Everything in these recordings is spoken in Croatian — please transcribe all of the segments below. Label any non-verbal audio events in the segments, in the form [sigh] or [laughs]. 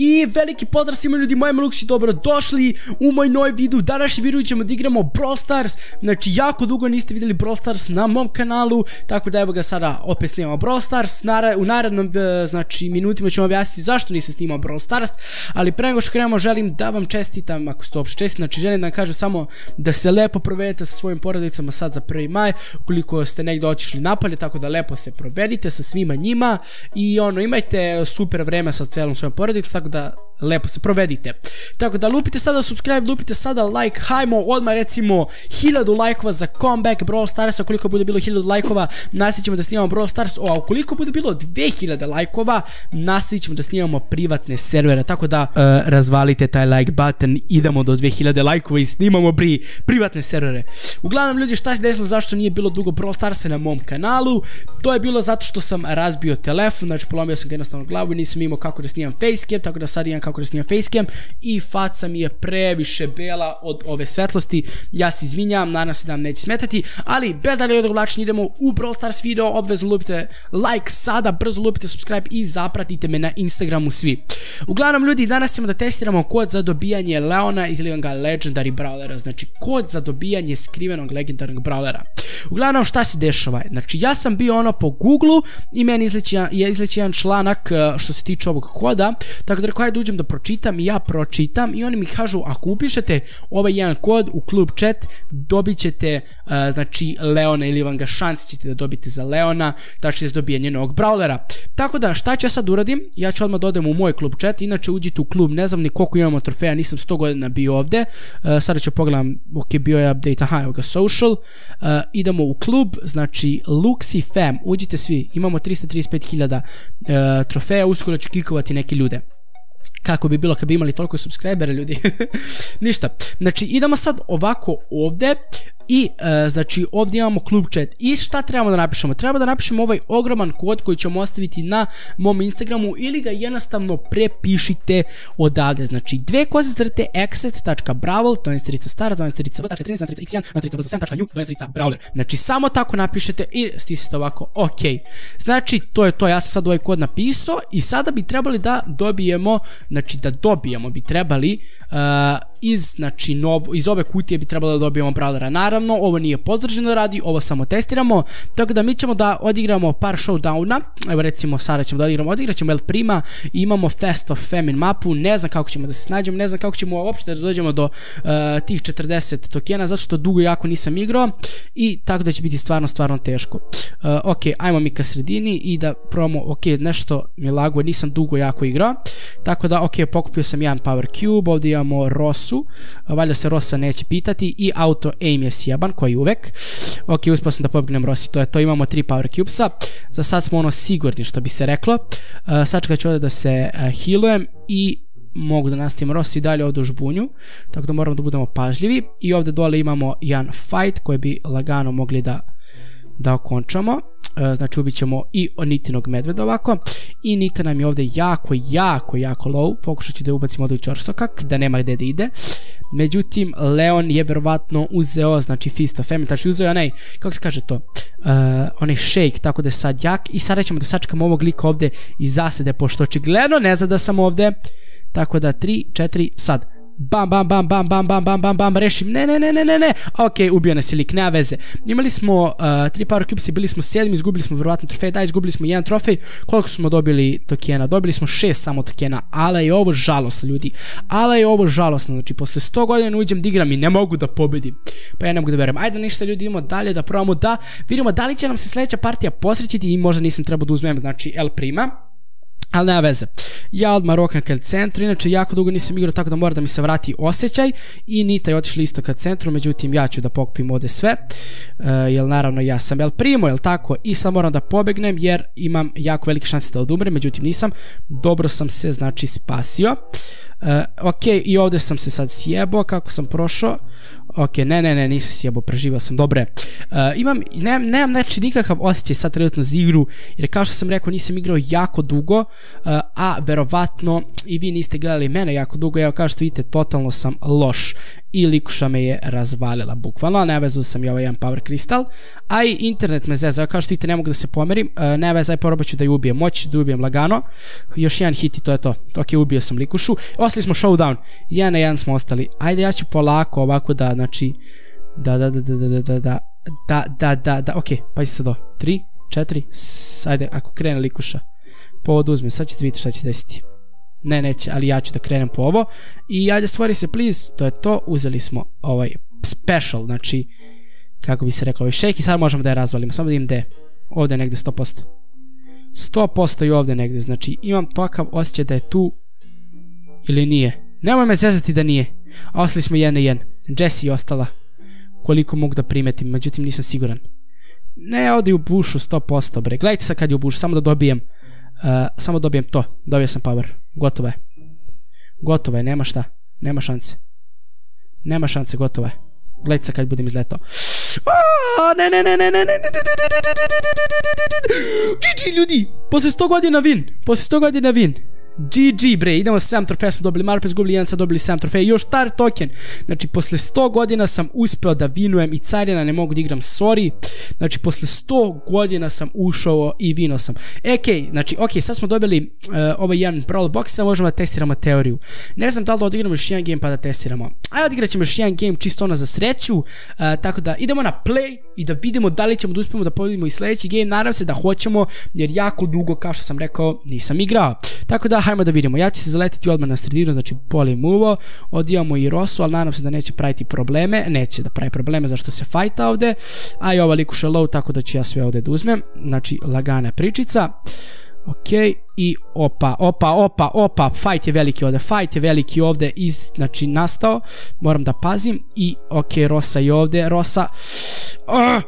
I veliki pozdrav svima ljudi, moje maluksi, dobro došli u moj novi video. Današnji video ćemo da igramo Brawl Stars. Znači, jako dugo niste vidjeli Brawl Stars na mom kanalu, tako da evo ga sada opet snimamo Brawl Stars. u narednom, e, znači, minutima ćemo objasniti zašto nisam snimao Brawl Stars. Ali pre nego što krenemo, želim da vam čestitam, ako ste uopšte čestitam, znači želim da vam kažem samo da se lepo provedete sa svojim porodicama sad za 1. maj, ukoliko ste negdje otišli napalje, tako da lepo se provedite sa svima njima i ono, imajte super vreme sa celom svojom porodicom, tako da lepo se provedite. Tako da lupite sada subscribe, lupite sada like, hajmo odmah recimo 1000 lajkova za comeback Brawl Stars, ukoliko bude bilo 1000 lajkova nastavit ćemo da snimamo Brawl Stars, a ukoliko bude bilo 2000 lajkova nastavit ćemo da snimamo privatne servere, tako da e, razvalite taj like button, idemo do 2000 lajkova i snimamo pri privatne servere. Uglavnom ljudi šta se desilo, zašto nije bilo dugo Brawl Starsa na mom kanalu, to je bilo zato što sam razbio telefon, znači polomio sam ga jednostavno glavu i nisam imao kako da snimam facecam, tako da sad imam kako da snimam facecam i faca mi je previše bela od ove svetlosti. Ja se izvinjam, nadam se da vam neće smetati, ali bez dalje odovlačenja idemo u Brawl Stars video, obvezno lupite like sada, brzo lupite subscribe i zapratite me na Instagramu svi. Uglavnom ljudi, danas ćemo da testiramo kod za dobijanje Leona ili ga Legendary Brawlera, znači kod za dobijanje skrivenog legendarnog Brawlera. Uglavnom šta se dešava? Znači ja sam bio ono po Google i meni je izleći jedan članak e, što se tiče ovog koda, tako da rekao ajde uđem da pročitam i ja pročitam i oni mi kažu ako upišete ovaj jedan kod u klub chat dobit ćete e, znači Leona ili vam ga šans ćete da dobite za Leona da će se dobije novog brawlera. Tako da šta ću ja sad uradim? Ja ću odmah dodem u moj klub chat, inače uđite u klub, ne znam ni koliko imamo trofeja, nisam 100 godina bio ovdje. Uh, sada ću pogledam, ok, bio je update, aha, social. Idemo u klub, znači Luxi Fam, uđite svi, imamo 335.000 uh, trofeja, uskoro ću kikovati neke ljude kako bi bilo kad bi imali toliko subscribera ljudi [laughs] ništa znači idemo sad ovako ovdje i e, znači ovdje imamo klub chat i šta trebamo da napišemo? Treba da napišemo ovaj ogroman kod koji ćemo ostaviti na mom Instagramu ili ga jednostavno prepišite odavde. Znači dve koze crte to je starica b, 13, starica x1, starica b7.new, to je starica brawler. Znači samo tako napišete i stisnete ovako ok. Znači to je to, ja sam sad ovaj kod napisao i sada bi trebali da dobijemo, znači da dobijemo bi trebali uh, iz, znači, nov, iz ove kutije bi trebalo da dobijemo brawlera. Naravno, ovo nije podrženo radi, ovo samo testiramo, tako da mi ćemo da odigramo par showdowna, evo recimo sada ćemo da odigramo, odigrat ćemo El Prima, imamo Fest of Famine mapu, ne znam kako ćemo da se snađemo, ne znam kako ćemo uopšte da dođemo do uh, tih 40 tokena, zato što dugo jako nisam igrao i tako da će biti stvarno, stvarno teško. Uh, ok, ajmo mi ka sredini i da probamo, ok, nešto mi lago, nisam dugo jako igrao, tako da, ok, pokupio sam jedan Power Cube, ovdje imamo Ross Rosu, valjda se Rosa neće pitati i auto aim je sjeban koji uvek. Ok, uspio sam da pobegnem Rosi, to je to, imamo tri power cubesa, za sad smo ono sigurni što bi se reklo. Uh, Sačekat ću ovdje da se uh, healujem i mogu da nastavim Rossi dalje ovdje u žbunju, tako da moramo da budemo pažljivi i ovdje dole imamo jedan fight koji bi lagano mogli da da okončamo. E, znači ubit ćemo i Nitinog medveda ovako. I Nita nam je ovdje jako, jako, jako low. Pokušat ću da ubacimo ovdje u čorsokak, da nema gdje da ide. Međutim, Leon je verovatno uzeo, znači Fist of znači uzeo onaj, kako se kaže to, uh, onaj shake, tako da je sad jak. I sada ćemo da sačekamo ovog lika ovdje i zasede, pošto očigledno ne zna da sam ovdje. Tako da 3, 4, sad bam, bam, bam, bam, bam, bam, bam, bam, bam, rešim, ne, ne, ne, ne, ne, ne, ok, ubio nas je lik, nema veze. Imali smo uh, tri power i bili smo sedmi, izgubili smo vjerovatno trofej, da, izgubili smo jedan trofej, koliko smo dobili tokena, dobili smo šest samo tokena, ali je ovo žalosno ljudi, ali je ovo žalosno, znači posle 100 godina uđem da igram i ne mogu da pobedim, pa ja ne mogu da verujem, ajde ništa ljudi, idemo dalje da probamo da vidimo da li će nam se sljedeća partija posrećiti i možda nisam trebao da uzmem, znači El Prima, ali nema veze. Ja odmah rokam ka centru, inače jako dugo nisam igrao tako da mora da mi se vrati osjećaj. I Nita je otišla isto ka centru, međutim ja ću da pokupim ovdje sve, uh, jer naravno ja sam El Primo, jel tako, i sad moram da pobegnem jer imam jako velike šanse da odumrem, međutim nisam, dobro sam se znači spasio. Uh, ok, i ovdje sam se sad sjebao kako sam prošao, Ok, ne, ne, ne, nisam sjebo, preživao sam, dobre. Uh, imam, nemam, nemam znači nikakav osjećaj sad trenutno za igru, jer kao što sam rekao nisam igrao jako dugo, uh, a verovatno i vi niste gledali mene jako dugo, evo kao što vidite, totalno sam loš i likuša me je razvalila, bukvalno, ne vezu sam i ovaj jedan power kristal, a i internet me zezao, kao što vidite ne mogu da se pomerim, uh, ne veze, aj probat ću da ju ubijem, moći da ubijem lagano, još jedan hit i to je to, ok, ubio sam likušu, ostali smo showdown, jedan na jedan smo ostali, ajde ja ću polako ovako da, da, da, da, da, da, da, da, da, da, da, da, ok, pa sad ovo, 3, 4, ajde, ako krene likuša, po ovo da uzmem, sad ćete vidjeti šta će desiti. Ne, neće, ali ja ću da krenem po ovo. I ajde, stvori se, please, to je to, uzeli smo ovaj special, znači, kako bi se rekao, ovaj shake i sad možemo da je razvalimo, samo da im gde, ovde je negde 100%. 100% i ovde negde, znači, imam takav osjećaj da je tu, ili nije. Nemoj me zezati da nije. A ostali smo jedan na. Jessie je ostala. Koliko mogu da primetim, međutim nisam siguran. Ne, odi u bušu 100% bre. Gledajte sad kad je u bušu, samo da dobijem. Uh, samo dobijem to. Dobio sam power. Gotovo je. Gotovo je, nema šta. Nema šanse. Nema šanse, gotovo je. Gledajte sad kad budem izletao. Ne, ne, ne, ne, ne, ne, ne, ne, GG ljudi! Posle 100 godina win! Posle 100 godina win! GG bre, idemo sa 7 trofeja, smo dobili Marpes, gubili 1, sad dobili 7 trofeja, još star token. Znači, posle 100 godina sam uspeo da vinujem i carina ne mogu da igram, sorry. Znači, posle 100 godina sam ušao i vino sam. Ok, znači, ok, sad smo dobili uh, ovaj jedan Brawl Box, sad možemo da testiramo teoriju. Ne znam da li da odigramo još jedan game pa da testiramo. Ajde, odigrat ćemo još jedan game čisto ono za sreću, uh, tako da idemo na play i da vidimo da li ćemo da uspemo da pobedimo i sledeći game, naravno se da hoćemo, jer jako dugo, kao što sam rekao, nisam igrao. Tako da, hajmo da vidimo. Ja ću se zaletiti odmah na sredinu, znači poli muvo, odijamo i Rosu, ali nadam se da neće praviti probleme, neće da pravi probleme zašto se fajta ovde, a i ova likuša low, tako da ću ja sve ovde da uzmem, znači lagana pričica. Ok, i opa, opa, opa, opa, fight je veliki ovde, fight je veliki ovde znači nastao, moram da pazim. I ok, Rosa je ovde, Rosa, uh,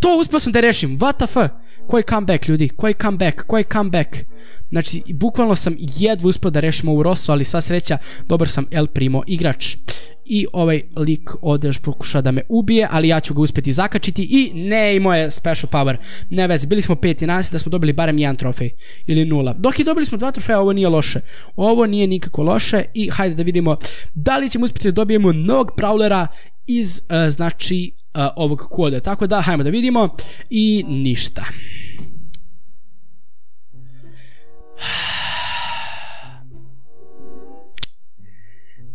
to uspio sam da rešim, what the fuck, koji comeback ljudi, koji comeback, koji comeback, Znači, bukvalno sam jedva uspio da rešim ovu Rosu, ali sva sreća, dobar sam El Primo igrač. I ovaj lik ovde još pokuša da me ubije, ali ja ću ga uspeti zakačiti i ne moje special power. Ne veze, bili smo peti, nadam se da smo dobili barem jedan trofej ili nula. Dok i dobili smo dva trofeja, ovo nije loše. Ovo nije nikako loše i hajde da vidimo da li ćemo uspeti da dobijemo novog Prowlera iz, uh, znači, uh, ovog koda. Tako da, hajmo da vidimo i ništa.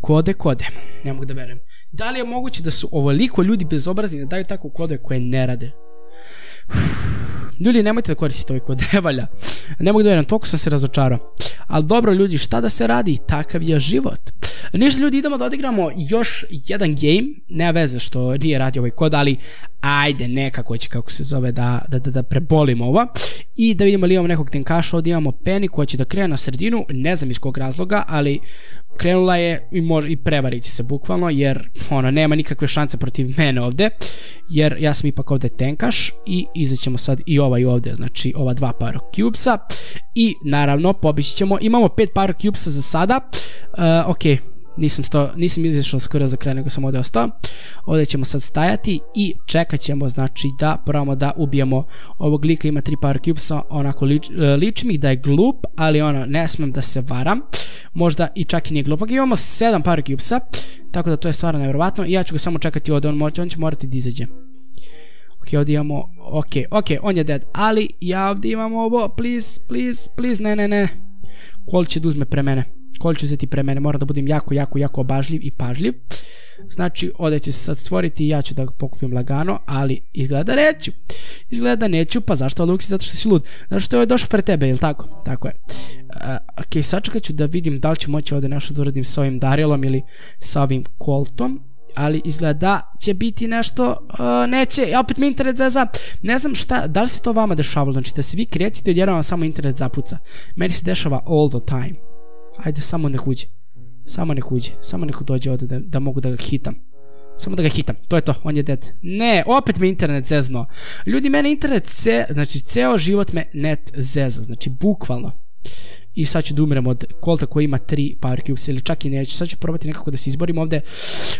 Kode, kode. Ne mogu da verujem. Da li je moguće da su ovoliko ljudi bezobrazni da daju tako kode koje ne rade? Ljudi, nemojte da koristite ovaj kod, [laughs] ne valja. Ne mogu da verujem, toliko sam se razočarao. Ali dobro ljudi, šta da se radi? Takav je život. Ništa ljudi, idemo da odigramo još jedan game. Nema veze što nije radio ovaj kod, ali ajde, nekako će kako se zove da, da, da, da prebolimo ovo. I da vidimo li imamo nekog tenkaša, ovdje imamo Penny koja će da krene na sredinu, ne znam iz kog razloga, ali krenula je i, može, i prevarit će se bukvalno, jer ono, nema nikakve šanse protiv mene ovde, jer ja sam ipak ovde tenkaš i izaćemo sad i ovaj ovde, znači ova dva power cubesa i naravno pobići ćemo, imamo pet power cubesa za sada, uh, ok, nisam, sto, nisam izašao skoro za kraj, nego sam ovde ostao. Ovde ćemo sad stajati i čekat ćemo, znači, da probamo da ubijemo ovog lika, ima tri power cubesa, onako lič, e, liči mi da je glup, ali ono, ne smem da se varam. Možda i čak i nije glup. Imamo sedam power cubesa, tako da to je stvarno nevjerovatno i ja ću ga samo čekati ovde, on, on će morati da izađe. Ok, ovdje imamo, ok, ok, on je dead, ali ja ovdje imamo ovo, please, please, please, ne, ne, ne. Kol će da uzme pre mene koliko ću uzeti pre mene, moram da budem jako, jako, jako obažljiv i pažljiv. Znači, ovdje će se sad stvoriti i ja ću da ga pokupim lagano, ali izgleda neću. Izgleda neću, pa zašto Luksi? Zato što si lud. Zato što je ovaj došao pre tebe, jel tako? Tako je. Uh, ok, sačekat ću da vidim da li ću moći ovdje nešto da uradim sa ovim Darilom ili sa ovim Coltom ali izgleda da će biti nešto, uh, neće, opet mi internet zeza, ne znam šta, da li se to vama dešavalo, znači da se vi krećete i odjedno samo internet zapuca. Meni se dešava all the time. Ajde, samo nek uđe. Samo nek uđe. Samo nek dođe ovde da, mogu da ga hitam. Samo da ga hitam. To je to. On je dead. Ne, opet me internet zezno. Ljudi, mene internet ce, znači ceo život me net zeza. Znači, bukvalno. I sad ću da umrem od kolta koji ima 3 power cubes ili čak i neću. Sad ću probati nekako da se izborim ovde.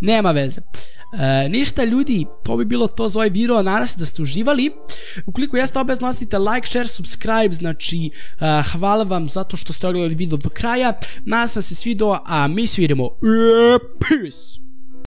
Nema veze. E, ništa ljudi, to bi bilo to za ovaj video, nadam se da ste uživali. Ukoliko jeste obezno ostavite like, share, subscribe, znači e, hvala vam zato što ste ogledali video do kraja. Nadam se da se svidio, a mi se vidimo. E, peace!